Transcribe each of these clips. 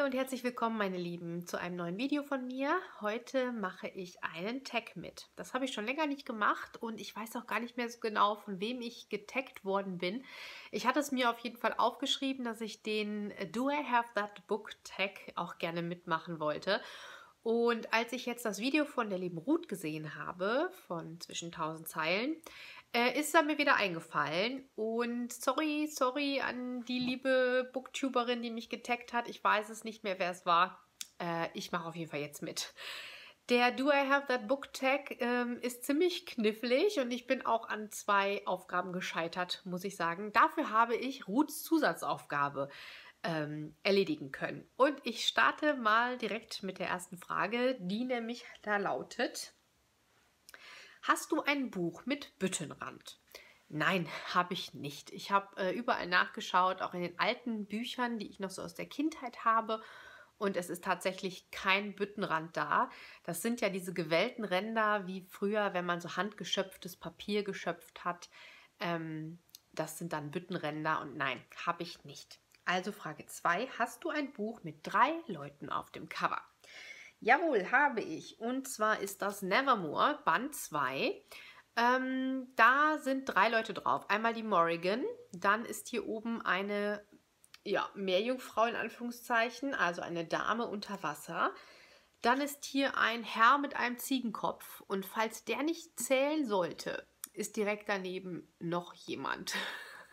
Hallo und herzlich willkommen, meine Lieben, zu einem neuen Video von mir. Heute mache ich einen Tag mit. Das habe ich schon länger nicht gemacht und ich weiß auch gar nicht mehr so genau, von wem ich getaggt worden bin. Ich hatte es mir auf jeden Fall aufgeschrieben, dass ich den Do I Have That Book Tag auch gerne mitmachen wollte. Und als ich jetzt das Video von der lieben Ruth gesehen habe, von zwischen 1000 Zeilen, äh, ist er mir wieder eingefallen. Und sorry, sorry an die liebe Booktuberin, die mich getaggt hat. Ich weiß es nicht mehr, wer es war. Äh, ich mache auf jeden Fall jetzt mit. Der Do I Have That Book Tag ähm, ist ziemlich knifflig und ich bin auch an zwei Aufgaben gescheitert, muss ich sagen. Dafür habe ich Ruths Zusatzaufgabe ähm, erledigen können. Und ich starte mal direkt mit der ersten Frage, die nämlich da lautet, Hast du ein Buch mit Büttenrand? Nein, habe ich nicht. Ich habe äh, überall nachgeschaut, auch in den alten Büchern, die ich noch so aus der Kindheit habe. Und es ist tatsächlich kein Büttenrand da. Das sind ja diese gewellten Ränder, wie früher, wenn man so handgeschöpftes Papier geschöpft hat. Ähm, das sind dann Büttenränder und nein, habe ich nicht. Also Frage 2. Hast du ein Buch mit drei Leuten auf dem Cover? Jawohl, habe ich. Und zwar ist das Nevermore, Band 2. Ähm, da sind drei Leute drauf. Einmal die Morrigan, dann ist hier oben eine ja, Meerjungfrau in Anführungszeichen, also eine Dame unter Wasser. Dann ist hier ein Herr mit einem Ziegenkopf und falls der nicht zählen sollte, ist direkt daneben noch jemand.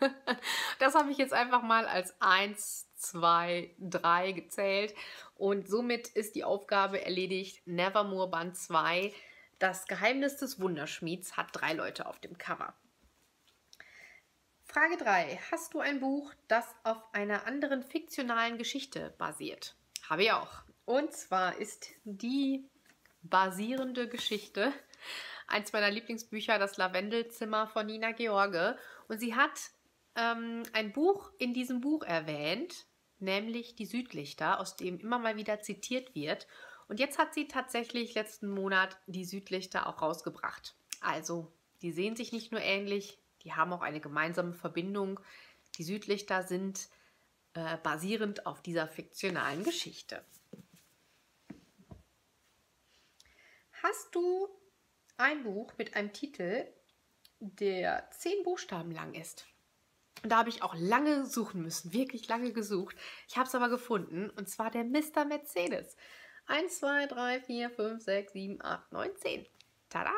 das habe ich jetzt einfach mal als 1, 2, 3 gezählt und somit ist die Aufgabe erledigt. Nevermore Band 2. Das Geheimnis des Wunderschmieds hat drei Leute auf dem Cover. Frage 3. Hast du ein Buch, das auf einer anderen fiktionalen Geschichte basiert? Habe ich auch. Und zwar ist die basierende Geschichte eins meiner Lieblingsbücher, das Lavendelzimmer von Nina George. Und sie hat ähm, ein Buch in diesem Buch erwähnt, nämlich die Südlichter, aus dem immer mal wieder zitiert wird. Und jetzt hat sie tatsächlich letzten Monat die Südlichter auch rausgebracht. Also, die sehen sich nicht nur ähnlich, die haben auch eine gemeinsame Verbindung. Die Südlichter sind äh, basierend auf dieser fiktionalen Geschichte. Hast du ein Buch mit einem Titel, der zehn Buchstaben lang ist? Und da habe ich auch lange suchen müssen, wirklich lange gesucht. Ich habe es aber gefunden und zwar der Mr. Mercedes. 1, 2, 3, 4, 5, 6, 7, 8, 9, 10. Tada!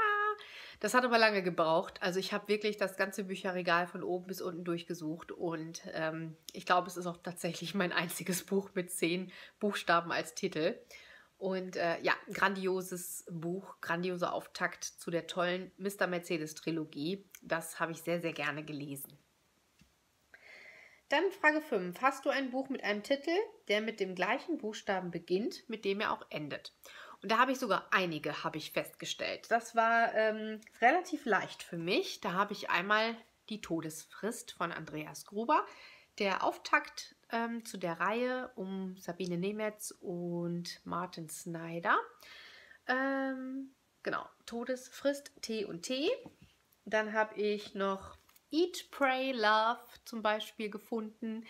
Das hat aber lange gebraucht. Also ich habe wirklich das ganze Bücherregal von oben bis unten durchgesucht und ähm, ich glaube, es ist auch tatsächlich mein einziges Buch mit zehn Buchstaben als Titel. Und äh, ja, grandioses Buch, grandioser Auftakt zu der tollen Mr. Mercedes Trilogie. Das habe ich sehr, sehr gerne gelesen. Dann Frage 5. Hast du ein Buch mit einem Titel, der mit dem gleichen Buchstaben beginnt, mit dem er auch endet? Und da habe ich sogar einige, habe ich festgestellt. Das war ähm, relativ leicht für mich. Da habe ich einmal die Todesfrist von Andreas Gruber. Der Auftakt ähm, zu der Reihe um Sabine Nemetz und Martin Snyder. Ähm, genau, Todesfrist T und T. Dann habe ich noch Eat, Pray, Love zum Beispiel gefunden.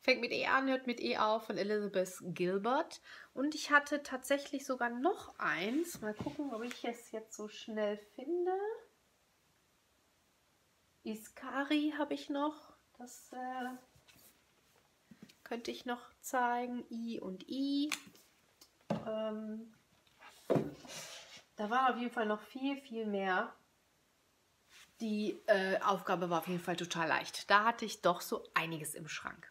Fängt mit E an, hört mit E auf von Elizabeth Gilbert. Und ich hatte tatsächlich sogar noch eins. Mal gucken, ob ich es jetzt so schnell finde. Iskari habe ich noch. Das äh, könnte ich noch zeigen. I und I. Ähm, da war auf jeden Fall noch viel, viel mehr. Die äh, Aufgabe war auf jeden Fall total leicht. Da hatte ich doch so einiges im Schrank.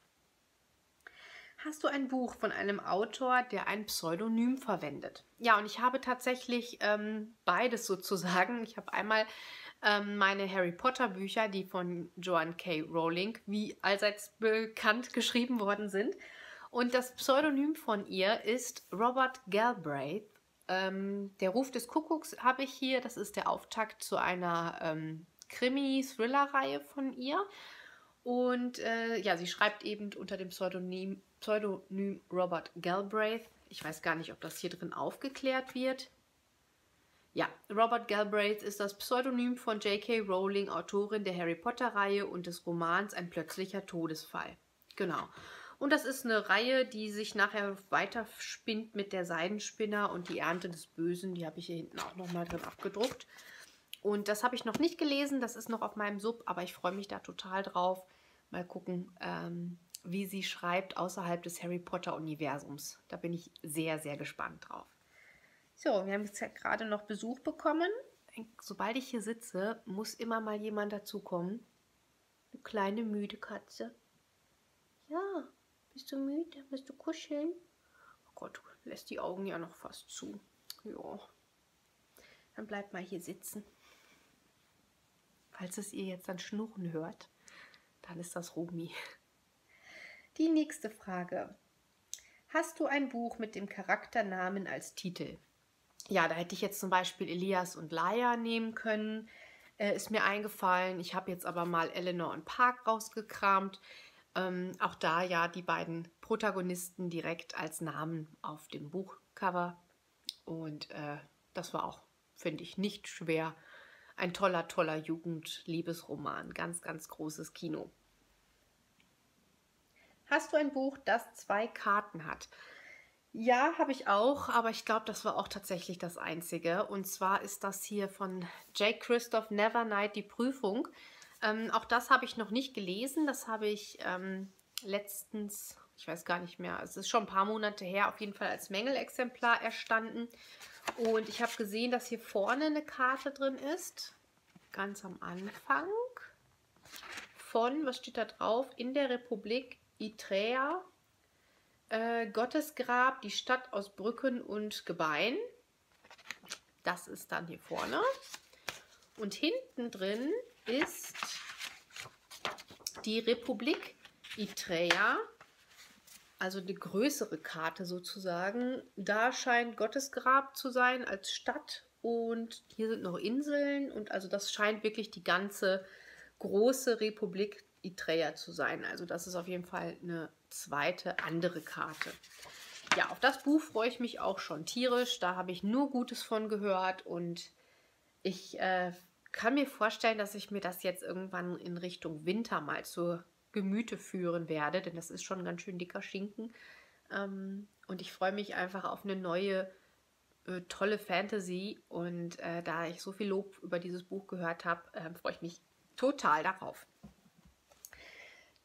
Hast du ein Buch von einem Autor, der ein Pseudonym verwendet? Ja, und ich habe tatsächlich ähm, beides sozusagen. Ich habe einmal ähm, meine Harry Potter Bücher, die von Joanne K. Rowling, wie allseits bekannt geschrieben worden sind. Und das Pseudonym von ihr ist Robert Galbraith. Ähm, der Ruf des Kuckucks habe ich hier. Das ist der Auftakt zu einer ähm, Krimi-Thriller-Reihe von ihr. Und äh, ja, sie schreibt eben unter dem Pseudonym, Pseudonym Robert Galbraith. Ich weiß gar nicht, ob das hier drin aufgeklärt wird. Ja, Robert Galbraith ist das Pseudonym von J.K. Rowling, Autorin der Harry Potter-Reihe und des Romans Ein plötzlicher Todesfall. Genau. Und das ist eine Reihe, die sich nachher weiterspinnt mit der Seidenspinner und die Ernte des Bösen. Die habe ich hier hinten auch nochmal drin abgedruckt. Und das habe ich noch nicht gelesen, das ist noch auf meinem Sub, aber ich freue mich da total drauf. Mal gucken, ähm, wie sie schreibt außerhalb des Harry Potter-Universums. Da bin ich sehr, sehr gespannt drauf. So, wir haben jetzt ja gerade noch Besuch bekommen. Sobald ich hier sitze, muss immer mal jemand dazukommen. Eine kleine müde Katze. Ja, bist du müde? Bist du kuscheln? Oh Gott, lässt die Augen ja noch fast zu. Ja. Dann bleib mal hier sitzen. Falls es ihr jetzt dann schnurren hört, dann ist das Romi. Die nächste Frage. Hast du ein Buch mit dem Charakternamen als Titel? Ja, da hätte ich jetzt zum Beispiel Elias und Laia nehmen können. Äh, ist mir eingefallen. Ich habe jetzt aber mal Eleanor und Park rausgekramt. Ähm, auch da ja die beiden Protagonisten direkt als Namen auf dem Buchcover. Und äh, das war auch, finde ich, nicht schwer ein toller, toller Jugendliebesroman. Ganz, ganz großes Kino. Hast du ein Buch, das zwei Karten hat? Ja, habe ich auch, aber ich glaube, das war auch tatsächlich das einzige. Und zwar ist das hier von Jake Christoph Nevernight, die Prüfung. Ähm, auch das habe ich noch nicht gelesen. Das habe ich ähm, letztens, ich weiß gar nicht mehr, es ist schon ein paar Monate her, auf jeden Fall als Mängelexemplar erstanden. Und ich habe gesehen, dass hier vorne eine Karte drin ist. Ganz am Anfang. Von, was steht da drauf? In der Republik Itrea. Äh, Gottesgrab, die Stadt aus Brücken und Gebein. Das ist dann hier vorne. Und hinten drin ist die Republik Itrea also eine größere Karte sozusagen. Da scheint Gottesgrab zu sein als Stadt und hier sind noch Inseln und also das scheint wirklich die ganze große Republik Itreia zu sein. Also das ist auf jeden Fall eine zweite andere Karte. Ja, auf das Buch freue ich mich auch schon tierisch. Da habe ich nur Gutes von gehört und ich äh, kann mir vorstellen, dass ich mir das jetzt irgendwann in Richtung Winter mal zur Gemüte führen werde, denn das ist schon ein ganz schön dicker Schinken. Ähm, und ich freue mich einfach auf eine neue, äh, tolle Fantasy. Und äh, da ich so viel Lob über dieses Buch gehört habe, äh, freue ich mich total darauf.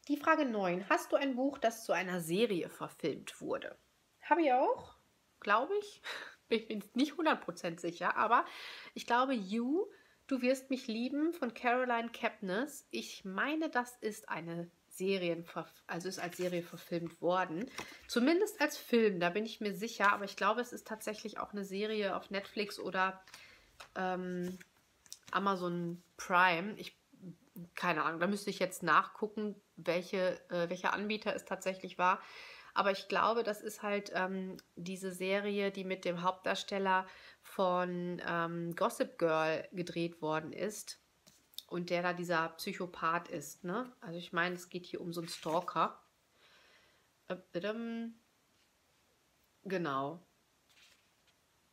Die Frage 9. Hast du ein Buch, das zu einer Serie verfilmt wurde? Habe ich auch, glaube ich. Ich bin nicht 100% sicher, aber ich glaube, You, Du wirst mich lieben von Caroline Kepnes. Ich meine, das ist eine Serien, also ist als Serie verfilmt worden. Zumindest als Film, da bin ich mir sicher. Aber ich glaube, es ist tatsächlich auch eine Serie auf Netflix oder ähm, Amazon Prime. Ich keine Ahnung, da müsste ich jetzt nachgucken, welche, äh, welcher Anbieter es tatsächlich war. Aber ich glaube, das ist halt ähm, diese Serie, die mit dem Hauptdarsteller von ähm, Gossip Girl gedreht worden ist und der da dieser Psychopath ist. Ne? Also ich meine, es geht hier um so einen Stalker. Äh, genau.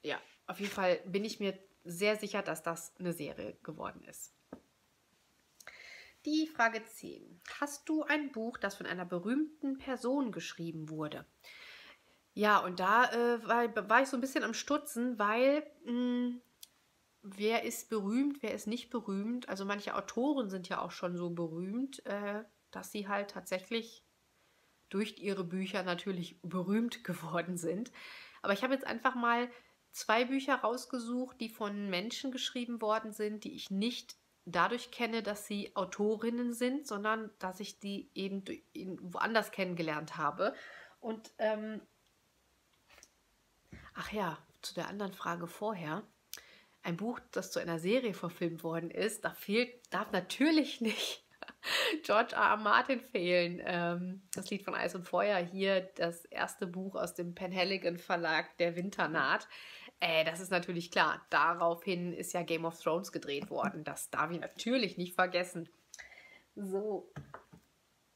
Ja, auf jeden Fall bin ich mir sehr sicher, dass das eine Serie geworden ist. Die Frage 10. Hast du ein Buch, das von einer berühmten Person geschrieben wurde? Ja, und da äh, war, war, ich so ein bisschen am Stutzen, weil mh, hm, wer ist berühmt, wer ist nicht berühmt. Also manche Autoren sind ja auch schon so berühmt, äh, dass sie halt tatsächlich durch ihre Bücher natürlich berühmt geworden sind. Aber ich habe jetzt einfach mal zwei Bücher rausgesucht, die von Menschen geschrieben worden sind, die ich nicht dadurch kenne, dass sie Autorinnen sind, sondern dass ich die eben woanders kennengelernt habe. Und ähm, ach ja, zu der anderen Frage vorher ein Buch, das zu einer Serie verfilmt worden ist, da fehlt, darf natürlich nicht George R. R. Martin fehlen. Ähm, das Lied von Eis und Feuer hier, das erste Buch aus dem Penhaligon Verlag, Der Winter naht. Äh, das ist natürlich klar. Daraufhin ist ja Game of Thrones gedreht worden. Das darf ich natürlich nicht vergessen. So.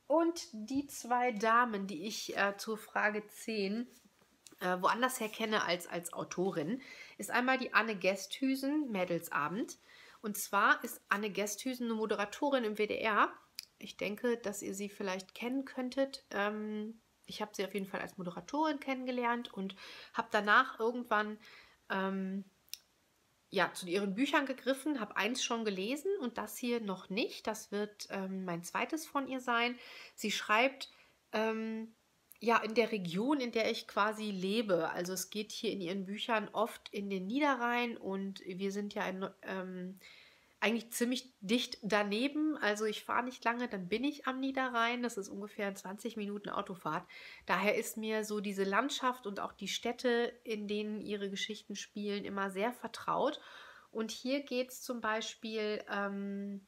Und die zwei Damen, die ich äh, zur Frage 10 äh, woanders her kenne als als Autorin, ist einmal die Anne Gesthüsen, Mädelsabend. Und zwar ist Anne Gesthüsen eine Moderatorin im WDR. Ich denke, dass ihr sie vielleicht kennen könntet. Ähm, ich habe sie auf jeden Fall als Moderatorin kennengelernt und habe danach irgendwann ähm, ja, zu ihren Büchern gegriffen, habe eins schon gelesen und das hier noch nicht. Das wird ähm, mein zweites von ihr sein. Sie schreibt ähm, ja in der Region, in der ich quasi lebe. Also es geht hier in ihren Büchern oft in den Niederrhein und wir sind ja in, ähm, eigentlich ziemlich dicht daneben. Also ich fahre nicht lange, dann bin ich am Niederrhein. Das ist ungefähr 20 Minuten Autofahrt. Daher ist mir so diese Landschaft und auch die Städte, in denen ihre Geschichten spielen, immer sehr vertraut. Und hier geht es zum Beispiel ähm,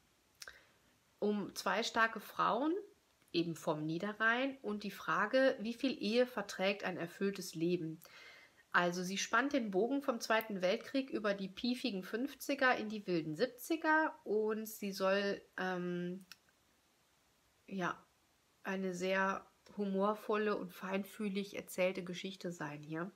um zwei starke Frauen, eben vom Niederrhein, und die Frage, wie viel Ehe verträgt ein erfülltes Leben. Also sie spannt den Bogen vom Zweiten Weltkrieg über die piefigen 50er in die wilden 70er und sie soll ähm, ja eine sehr humorvolle und feinfühlig erzählte Geschichte sein hier.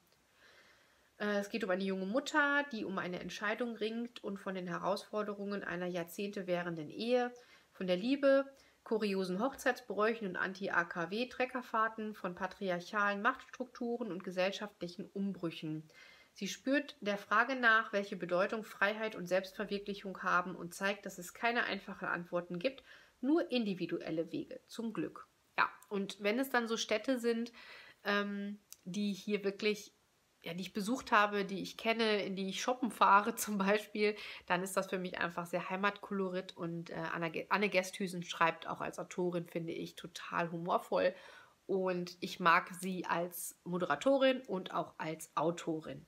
Äh, es geht um eine junge Mutter, die um eine Entscheidung ringt und von den Herausforderungen einer Jahrzehnte währenden Ehe, von der Liebe, kuriosen Hochzeitsbräuchen und Anti-AKW-Treckerfahrten, von patriarchalen Machtstrukturen und gesellschaftlichen Umbrüchen. Sie spürt der Frage nach, welche Bedeutung Freiheit und Selbstverwirklichung haben und zeigt, dass es keine einfachen Antworten gibt, nur individuelle Wege zum Glück. Ja, und wenn es dann so Städte sind, ähm, die hier wirklich ja, die ich besucht habe, die ich kenne, in die ich shoppen fahre zum Beispiel, dann ist das für mich einfach sehr Heimatkolorit und äh, Anne, Gesthüsen schreibt auch als Autorin, finde ich, total humorvoll und ich mag sie als Moderatorin und auch als Autorin.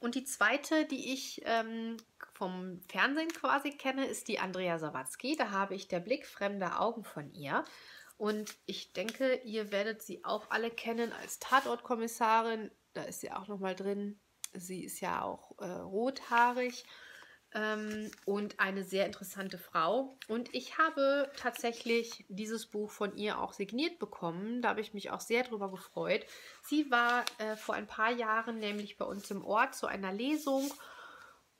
Und die zweite, die ich ähm, vom Fernsehen quasi kenne, ist die Andrea Sawatzki. Da habe ich der Blick fremder Augen von ihr. Und ich denke, ihr werdet sie auch alle kennen als Tatortkommissarin da ist sie auch nochmal drin. Sie ist ja auch äh, rothaarig ähm, und eine sehr interessante Frau. Und ich habe tatsächlich dieses Buch von ihr auch signiert bekommen. Da habe ich mich auch sehr drüber gefreut. Sie war äh, vor ein paar Jahren nämlich bei uns im Ort zu einer Lesung.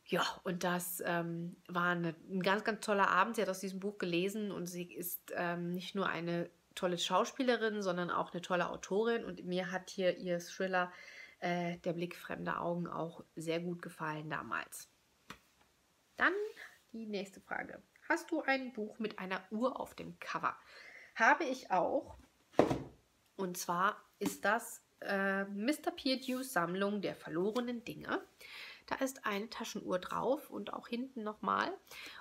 Ja, und das ähm, war eine, ein ganz, ganz toller Abend. Sie hat aus diesem Buch gelesen und sie ist ähm, nicht nur eine tolle Schauspielerin, sondern auch eine tolle Autorin. Und mir hat hier ihr Thriller äh, der Blick fremder Augen auch sehr gut gefallen damals. Dann die nächste Frage. Hast du ein Buch mit einer Uhr auf dem Cover? Habe ich auch. Und zwar ist das äh, Mr. Peerdews Sammlung der verlorenen Dinge. Da ist eine Taschenuhr drauf und auch hinten nochmal.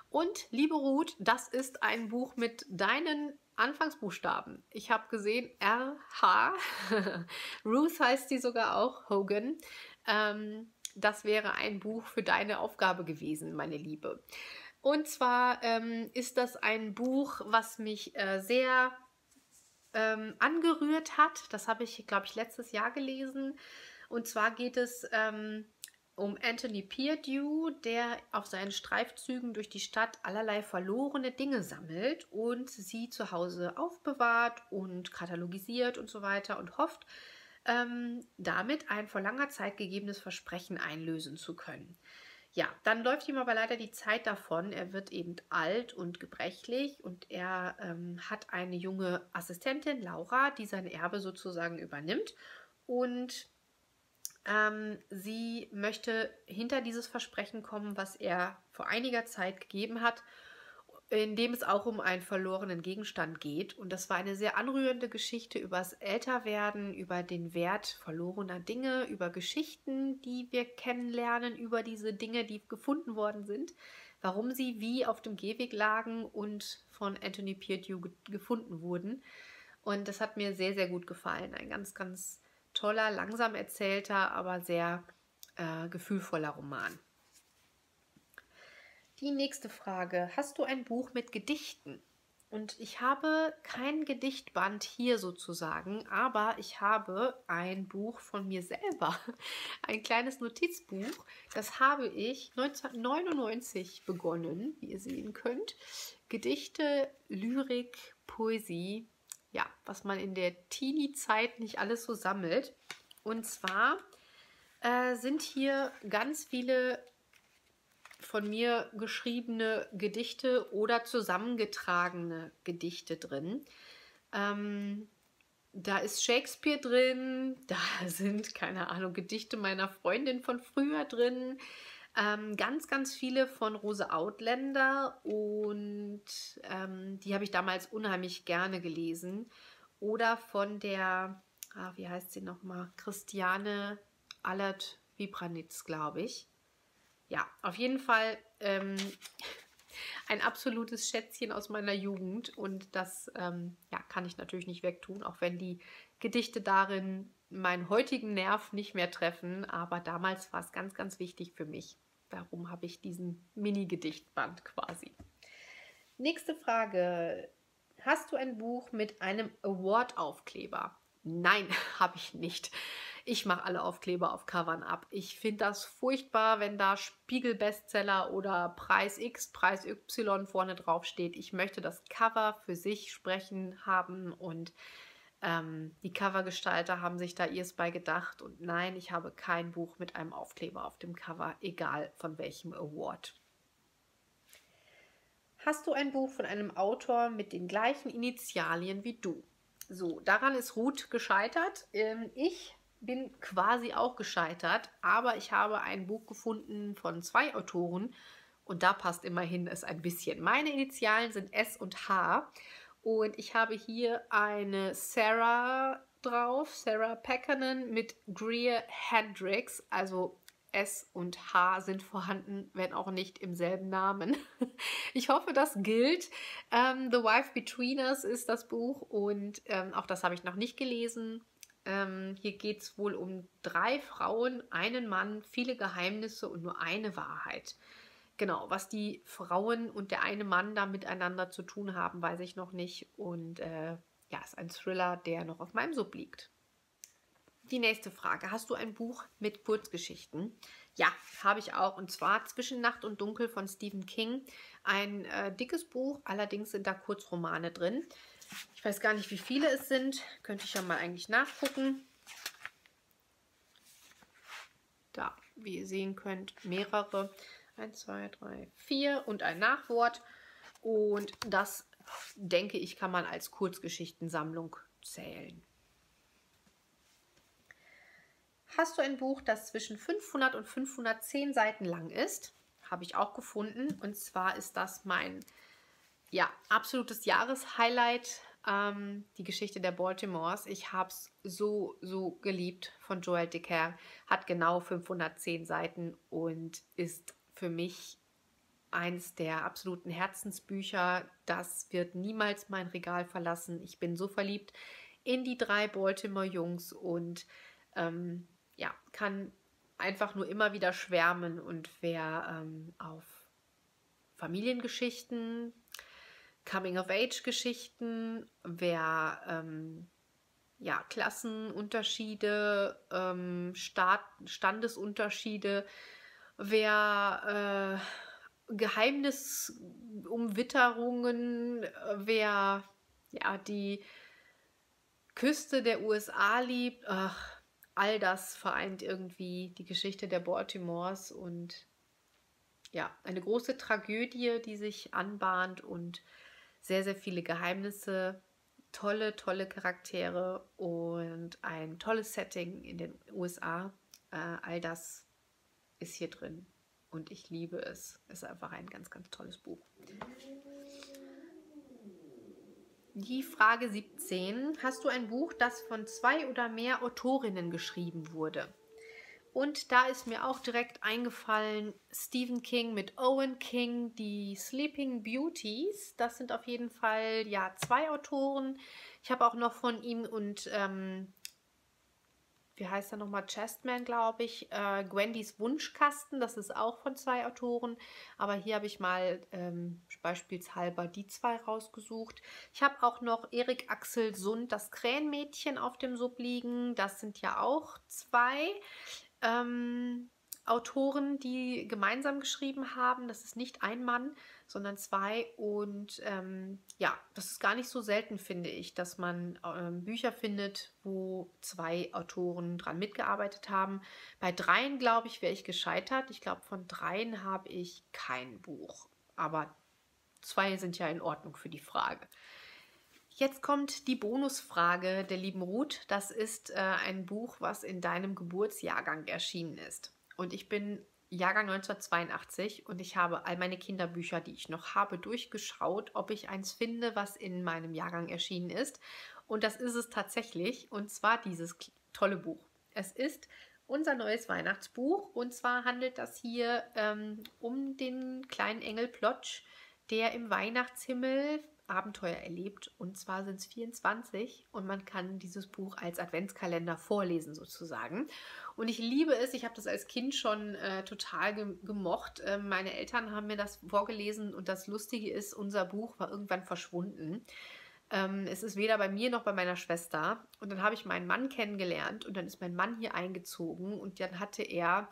Und liebe Ruth, das ist ein Buch mit deinen Anfangsbuchstaben. Ich habe gesehen RH. Ruth heißt sie sogar auch, Hogan. Ähm, das wäre ein Buch für deine Aufgabe gewesen, meine Liebe. Und zwar ähm, ist das ein Buch, was mich äh, sehr ähm, angerührt hat. Das habe ich, glaube ich, letztes Jahr gelesen. Und zwar geht es ähm, um Anthony Peerdew, der auf seinen Streifzügen durch die Stadt allerlei verlorene Dinge sammelt und sie zu Hause aufbewahrt und katalogisiert und so weiter und hofft, ähm, damit ein vor langer Zeit gegebenes Versprechen einlösen zu können. Ja, dann läuft ihm aber leider die Zeit davon. Er wird eben alt und gebrechlich und er ähm, hat eine junge Assistentin, Laura, die sein Erbe sozusagen übernimmt. Und ähm, sie möchte hinter dieses Versprechen kommen, was er vor einiger Zeit gegeben hat, in dem es auch um einen verlorenen Gegenstand geht. Und das war eine sehr anrührende Geschichte über das Älterwerden, über den Wert verlorener Dinge, über Geschichten, die wir kennenlernen, über diese Dinge, die gefunden worden sind, warum sie wie auf dem Gehweg lagen und von Anthony Piedew gefunden wurden. Und das hat mir sehr, sehr gut gefallen. Ein ganz, ganz toller, langsam erzählter, aber sehr äh, gefühlvoller Roman. Die nächste Frage. Hast du ein Buch mit Gedichten? Und ich habe kein Gedichtband hier sozusagen, aber ich habe ein Buch von mir selber, ein kleines Notizbuch. Das habe ich 1999 begonnen, wie ihr sehen könnt. Gedichte, Lyrik, Poesie ja, was man in der Teenie-Zeit nicht alles so sammelt. Und zwar äh, sind hier ganz viele von mir geschriebene Gedichte oder zusammengetragene Gedichte drin. Ähm, da ist Shakespeare drin, da sind, keine Ahnung, Gedichte meiner Freundin von früher drin. Ähm, ganz, ganz viele von Rose Outlander und ähm, die habe ich damals unheimlich gerne gelesen. Oder von der, ah, wie heißt sie nochmal, Christiane Allert Vibranitz, glaube ich. Ja, auf jeden Fall ähm, ein absolutes Schätzchen aus meiner Jugend und das ähm, ja, kann ich natürlich nicht wegtun, auch wenn die Gedichte darin meinen heutigen Nerv nicht mehr treffen, aber damals war es ganz, ganz wichtig für mich. Darum habe ich diesen Mini-Gedichtband quasi. Nächste Frage. Hast du ein Buch mit einem Award-Aufkleber? Nein, habe ich nicht. Ich mache alle Aufkleber auf Covern ab. Ich finde das furchtbar, wenn da Spiegel-Bestseller oder Preis X, Preis Y vorne drauf steht. Ich möchte das Cover für sich sprechen haben und ähm, die Covergestalter haben sich da ihrs bei gedacht. Und nein, ich habe kein Buch mit einem Aufkleber auf dem Cover, egal von welchem Award. Hast du ein Buch von einem Autor mit den gleichen Initialien wie du? So, daran ist Ruth gescheitert. Ähm, ich bin quasi auch gescheitert, aber ich habe ein Buch gefunden von zwei Autoren und da passt immerhin es ein bisschen. Meine Initialen sind S und H und ich habe hier eine Sarah drauf, Sarah Peckernen mit Greer Hendricks, also S und H sind vorhanden, wenn auch nicht im selben Namen. Ich hoffe, das gilt. Ähm, The Wife Between Us ist das Buch und ähm, auch das habe ich noch nicht gelesen. Ähm, hier geht es wohl um drei Frauen, einen Mann, viele Geheimnisse und nur eine Wahrheit. Genau, was die Frauen und der eine Mann da miteinander zu tun haben, weiß ich noch nicht. Und äh, ja, ist ein Thriller, der noch auf meinem Sub liegt. Die nächste Frage. Hast du ein Buch mit Kurzgeschichten? Ja, habe ich auch. Und zwar Zwischen Nacht und Dunkel von Stephen King. Ein äh, dickes Buch, allerdings sind da Kurzromane drin. Ich weiß gar nicht, wie viele es sind. Könnte ich ja mal eigentlich nachgucken. Da, wie ihr sehen könnt, mehrere. 1, 2, 3, 4 und ein Nachwort. Und das, denke ich, kann man als Kurzgeschichtensammlung zählen. Hast du ein Buch, das zwischen 500 und 510 Seiten lang ist? Habe ich auch gefunden. Und zwar ist das mein ja, absolutes Jahreshighlight, ähm, die Geschichte der Baltimores. Ich habe es so, so geliebt von Joel Dicker. Hat genau 510 Seiten und ist für mich eins der absoluten Herzensbücher. Das wird niemals mein Regal verlassen. Ich bin so verliebt in die drei Baltimore-Jungs und ähm, ja, kann einfach nur immer wieder schwärmen. Und wer ähm, auf Familiengeschichten Coming-of-Age-Geschichten, wer ähm, ja, Klassenunterschiede, ähm, Staat, Standesunterschiede, wer äh, Geheimnisumwitterungen, wer ja, die Küste der USA liebt, ach, all das vereint irgendwie die Geschichte der Baltimores und ja, eine große Tragödie, die sich anbahnt und sehr, sehr viele Geheimnisse, tolle, tolle Charaktere und ein tolles Setting in den USA. Äh, all das ist hier drin und ich liebe es. Es ist einfach ein ganz, ganz tolles Buch. Die Frage 17. Hast du ein Buch, das von zwei oder mehr Autorinnen geschrieben wurde? Und da ist mir auch direkt eingefallen, Stephen King mit Owen King, die Sleeping Beauties. Das sind auf jeden Fall ja zwei Autoren. Ich habe auch noch von ihm und ähm, wie heißt er nochmal, Chestman, glaube ich, äh, Gwendys Wunschkasten, das ist auch von zwei Autoren, aber hier habe ich mal ähm, beispielshalber die zwei rausgesucht. Ich habe auch noch Erik Axel Sund, das Krähenmädchen auf dem Sub liegen, das sind ja auch zwei ähm, Autoren, die gemeinsam geschrieben haben. Das ist nicht ein Mann, sondern zwei. Und ähm, ja, das ist gar nicht so selten, finde ich, dass man ähm, Bücher findet, wo zwei Autoren dran mitgearbeitet haben. Bei dreien, glaube ich, wäre ich gescheitert. Ich glaube, von dreien habe ich kein Buch. Aber zwei sind ja in Ordnung für die Frage. Jetzt kommt die Bonusfrage der lieben Ruth. Das ist äh, ein Buch, was in deinem Geburtsjahrgang erschienen ist. Und ich bin Jahrgang 1982 und ich habe all meine Kinderbücher, die ich noch habe, durchgeschaut, ob ich eins finde, was in meinem Jahrgang erschienen ist. Und das ist es tatsächlich. Und zwar dieses tolle Buch. Es ist unser neues Weihnachtsbuch. Und zwar handelt das hier ähm, um den kleinen Engel Plotsch, der im Weihnachtshimmel Abenteuer erlebt. Und zwar sind es 24 und man kann dieses Buch als Adventskalender vorlesen sozusagen. Und ich liebe es, ich habe das als Kind schon äh, total ge gemocht. Äh, meine Eltern haben mir das vorgelesen und das Lustige ist, unser Buch war irgendwann verschwunden. Ähm, es ist weder bei mir noch bei meiner Schwester. Und dann habe ich meinen Mann kennengelernt und dann ist mein Mann hier eingezogen und dann hatte er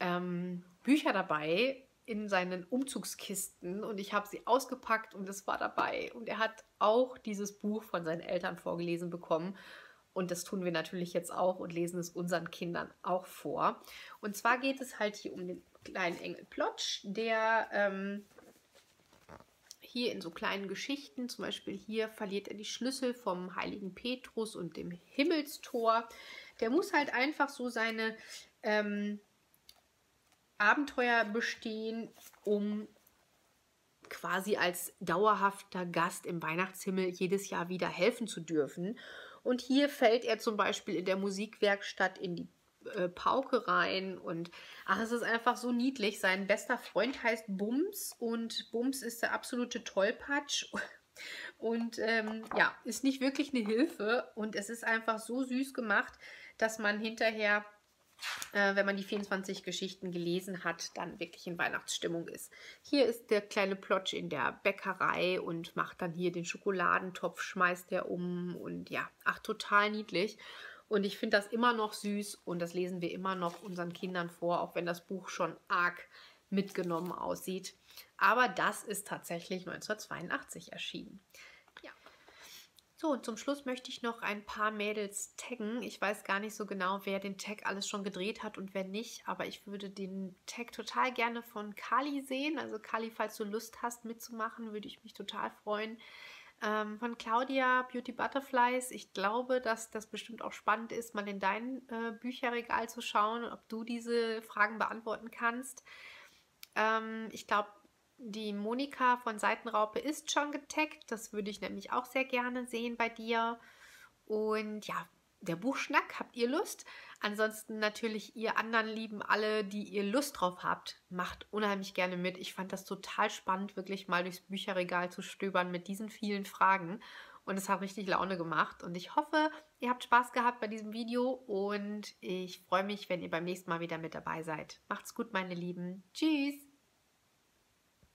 ähm, Bücher dabei in seinen Umzugskisten und ich habe sie ausgepackt und es war dabei. Und er hat auch dieses Buch von seinen Eltern vorgelesen bekommen. Und das tun wir natürlich jetzt auch und lesen es unseren Kindern auch vor. Und zwar geht es halt hier um den kleinen Engel Plotsch, der ähm, hier in so kleinen Geschichten, zum Beispiel hier verliert er die Schlüssel vom heiligen Petrus und dem Himmelstor. Der muss halt einfach so seine ähm, Abenteuer bestehen, um quasi als dauerhafter Gast im Weihnachtshimmel jedes Jahr wieder helfen zu dürfen. Und hier fällt er zum Beispiel in der Musikwerkstatt in die äh, Pauke rein und ach, es ist einfach so niedlich. Sein bester Freund heißt Bums und Bums ist der absolute Tollpatsch und ähm, ja, ist nicht wirklich eine Hilfe und es ist einfach so süß gemacht, dass man hinterher äh, wenn man die 24 Geschichten gelesen hat, dann wirklich in Weihnachtsstimmung ist. Hier ist der kleine Plotsch in der Bäckerei und macht dann hier den Schokoladentopf, schmeißt er um und ja, ach, total niedlich. Und ich finde das immer noch süß und das lesen wir immer noch unseren Kindern vor, auch wenn das Buch schon arg mitgenommen aussieht. Aber das ist tatsächlich 1982 erschienen. So, und zum Schluss möchte ich noch ein paar Mädels taggen. Ich weiß gar nicht so genau, wer den Tag alles schon gedreht hat und wer nicht, aber ich würde den Tag total gerne von Kali sehen. Also Kali, falls du Lust hast mitzumachen, würde ich mich total freuen. Ähm, von Claudia Beauty Butterflies. Ich glaube, dass das bestimmt auch spannend ist, mal in dein äh, Bücherregal zu schauen, ob du diese Fragen beantworten kannst. Ähm, ich glaube, die Monika von Seitenraupe ist schon getaggt. Das würde ich nämlich auch sehr gerne sehen bei dir. Und ja, der Buchschnack, habt ihr Lust? Ansonsten natürlich ihr anderen Lieben alle, die ihr Lust drauf habt, macht unheimlich gerne mit. Ich fand das total spannend, wirklich mal durchs Bücherregal zu stöbern mit diesen vielen Fragen. Und es hat richtig Laune gemacht. Und ich hoffe, ihr habt Spaß gehabt bei diesem Video. Und ich freue mich, wenn ihr beim nächsten Mal wieder mit dabei seid. Macht's gut, meine Lieben. Tschüss.